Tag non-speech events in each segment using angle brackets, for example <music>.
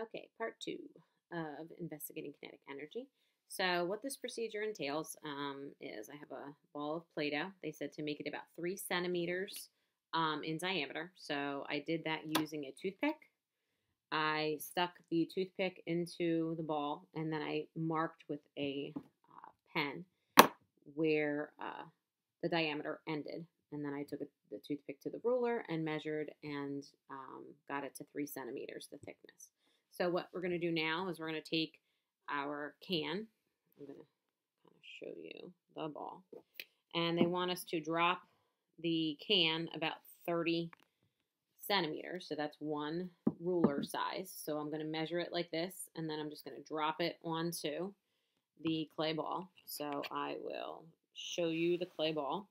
Okay, part two of investigating kinetic energy. So, what this procedure entails um, is I have a ball of Play Doh. They said to make it about three centimeters um, in diameter. So, I did that using a toothpick. I stuck the toothpick into the ball and then I marked with a uh, pen where uh, the diameter ended. And then I took the toothpick to the ruler and measured and um, got it to three centimeters, the thickness. So what we're going to do now is we're going to take our can. I'm going to kind of show you the ball. And they want us to drop the can about 30 centimeters. So that's one ruler size. So I'm going to measure it like this. And then I'm just going to drop it onto the clay ball. So I will show you the clay ball.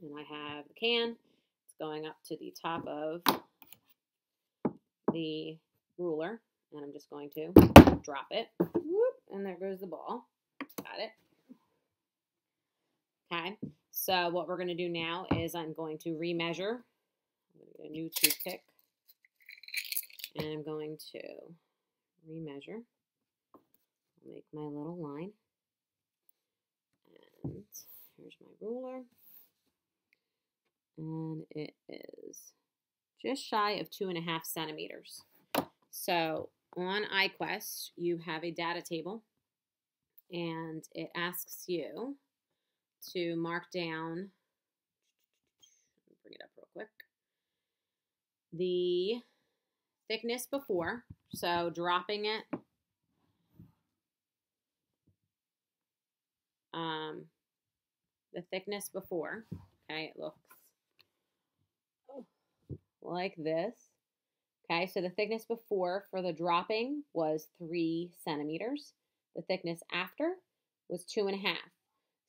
And I have the can. It's going up to the top of the ruler and I'm just going to drop it. Whoop, and there goes the ball. Got it. Okay, so what we're going to do now is I'm going to remeasure. I'm going to get a new toothpick. And I'm going to remeasure. Make my little line. And here's my ruler. And it is just shy of two and a half centimeters. So on iQuest, you have a data table and it asks you to mark down, bring it up real quick, the thickness before. So dropping it, um, the thickness before, okay, it looks like this. Okay, so the thickness before for the dropping was three centimeters. The thickness after was two and a half.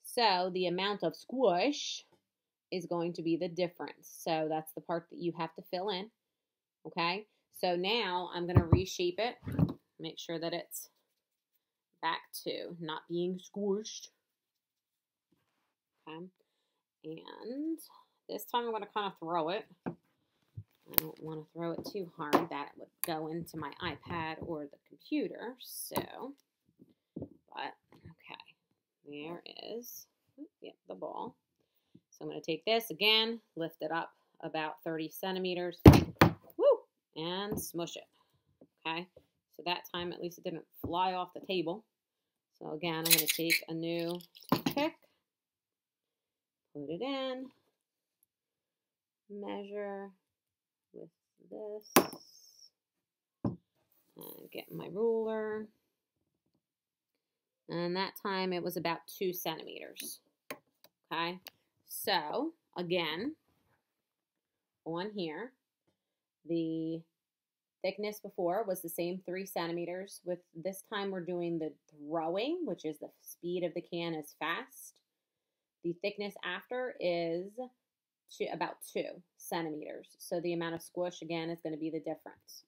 So the amount of squish is going to be the difference. So that's the part that you have to fill in. Okay, so now I'm going to reshape it. Make sure that it's back to not being squished. Okay, and this time I'm going to kind of throw it. I don't want to throw it too hard that it would go into my iPad or the computer. So, but okay, there is, yep, the ball. So I'm going to take this again, lift it up about 30 centimeters, woo, and smush it. Okay, so that time at least it didn't fly off the table. So again, I'm going to take a new pick, put it in, measure, with this. And get my ruler. And that time it was about two centimeters. Okay, so again, on here, the thickness before was the same three centimeters. With this time we're doing the throwing, which is the speed of the can is fast. The thickness after is to about two centimeters. So the amount of squish again is going to be the difference.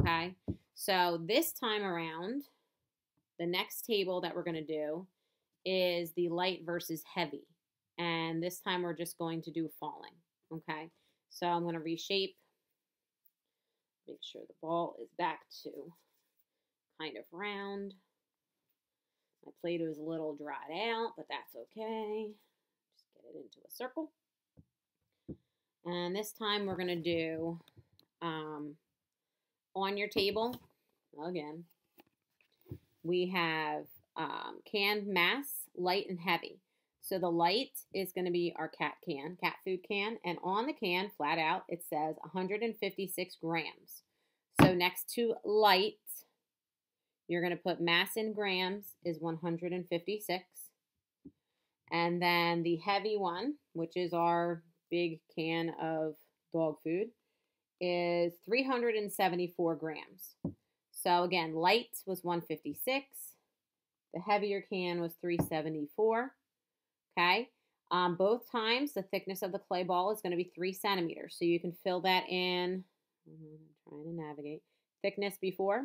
Okay. So this time around, the next table that we're going to do is the light versus heavy. And this time we're just going to do falling. Okay. So I'm going to reshape. Make sure the ball is back to kind of round. My Play-Doh is a little dried out, but that's okay. Just get it into a circle. And this time we're going to do um, on your table, again, we have um, canned mass, light, and heavy. So the light is going to be our cat can, cat food can. And on the can, flat out, it says 156 grams. So next to light, you're going to put mass in grams is 156. And then the heavy one, which is our big can of dog food is 374 grams. So again, light was 156. The heavier can was 374. Okay. Um, both times, the thickness of the clay ball is going to be three centimeters. So you can fill that in. I'm trying to navigate. Thickness before.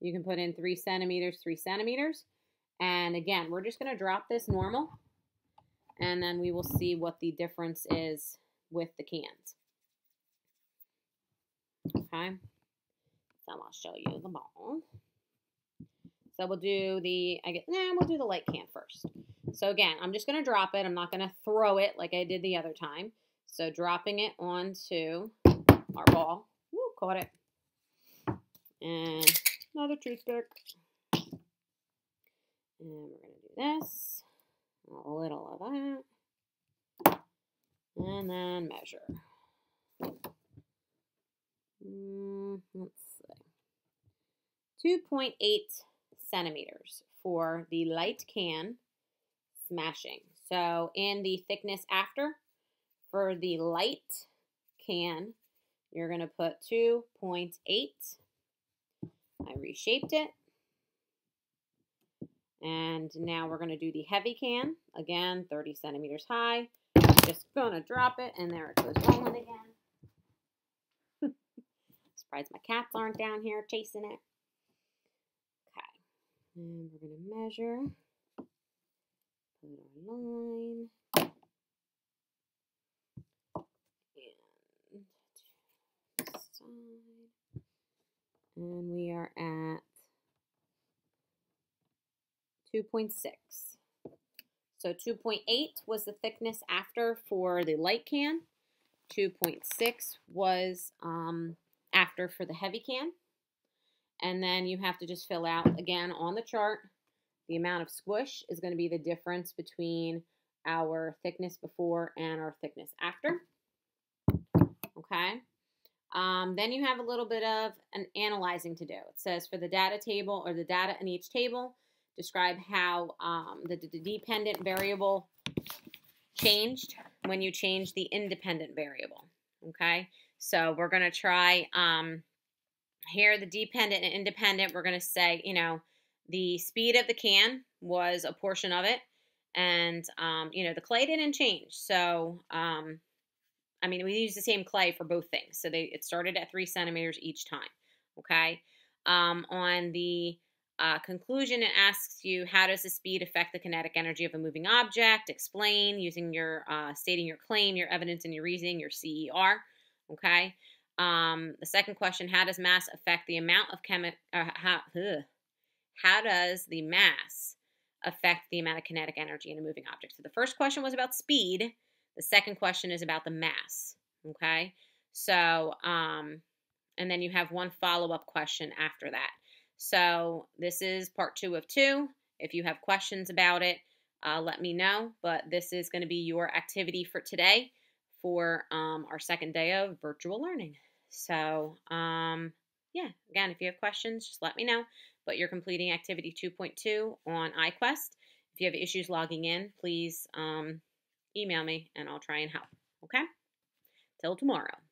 You can put in three centimeters, three centimeters. And again, we're just going to drop this normal and then we will see what the difference is with the cans. Okay, So I'll show you the ball. So we'll do the, I guess, nah, we'll do the light can first. So again, I'm just going to drop it. I'm not going to throw it like I did the other time. So dropping it onto our ball. Woo, caught it. And another toothpick. And we're going to do this. A little of that. And then measure. Mm, let's see. 2.8 centimeters for the light can smashing. So in the thickness after, for the light can, you're going to put 2.8. I reshaped it. And now we're going to do the heavy can. Again, 30 centimeters high. Just going to drop it, and there it goes rolling again. <laughs> Surprised my cats aren't down here chasing it. Okay. And we're going to measure. Put our line. And. And we are at 2.6. So 2.8 was the thickness after for the light can. 2.6 was um, after for the heavy can. And then you have to just fill out, again, on the chart, the amount of squish is going to be the difference between our thickness before and our thickness after. Okay. Um, then you have a little bit of an analyzing to do. It says for the data table or the data in each table, describe how um, the, the dependent variable changed when you change the independent variable. Okay, so we're going to try um, here the dependent and independent. We're going to say, you know, the speed of the can was a portion of it, and um, you know the clay didn't change. So um, I mean, we use the same clay for both things. So they it started at three centimeters each time. Okay, um, on the uh, conclusion, it asks you how does the speed affect the kinetic energy of a moving object? Explain using your uh, stating your claim, your evidence, and your reasoning, your CER. Okay. Um, the second question: How does mass affect the amount of chemical? Uh, how, how does the mass affect the amount of kinetic energy in a moving object? So the first question was about speed. The second question is about the mass. Okay. So, um, and then you have one follow up question after that. So this is part two of two. If you have questions about it, uh, let me know. But this is going to be your activity for today for um, our second day of virtual learning. So um, yeah, again, if you have questions, just let me know. But you're completing activity 2.2 on iQuest. If you have issues logging in, please um, email me and I'll try and help. Okay? Till tomorrow.